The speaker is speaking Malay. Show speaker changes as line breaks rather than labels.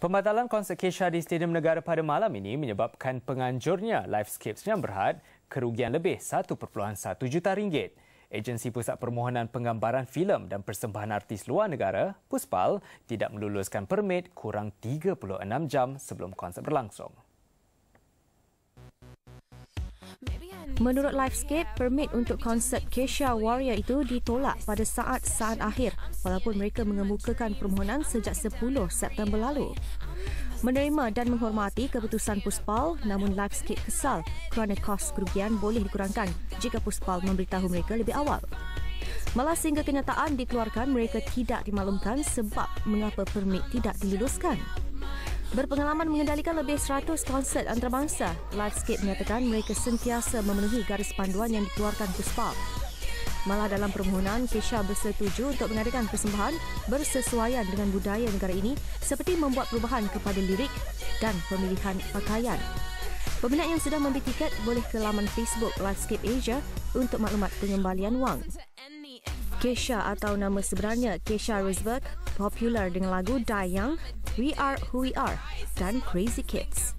Pembatalan konsert Kesha di Stadium Negara pada malam ini menyebabkan penganjurnya Livescapes yang berhad kerugian lebih 1.1 juta ringgit. Agensi Pusat Permohonan Penggambaran Filem dan Persembahan Artis Luar Negara, Puspal, tidak meluluskan permit kurang 36 jam sebelum konsert berlangsung.
Menurut Livescape, permit untuk konsert Kesha Warrior itu ditolak pada saat-saat akhir walaupun mereka mengemukakan permohonan sejak 10 September lalu. Menerima dan menghormati keputusan Puspal, namun Livescape kesal kerana kos kerugian boleh dikurangkan jika Puspal memberitahu mereka lebih awal. Malah sehingga kenyataan dikeluarkan mereka tidak dimaklumkan sebab mengapa permit tidak diluluskan. Berpengalaman mengendalikan lebih 100 konsert antarabangsa, Livescape menyatakan mereka sentiasa memenuhi garis panduan yang dikeluarkan Puspal. Malah dalam permohonan, Kesha bersetuju untuk mengadakan persembahan bersesuaian dengan budaya negara ini seperti membuat perubahan kepada lirik dan pemilihan pakaian. Peminat yang sudah membeli tiket boleh ke laman Facebook Livescape Asia untuk maklumat pengembalian wang. Kesha atau nama sebenarnya Kesha Rosberg popular dengan lagu Die Young, We Are Who We Are dan Crazy Kids.